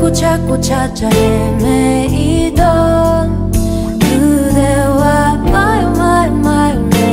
자꾸 자꾸 찾아 헤매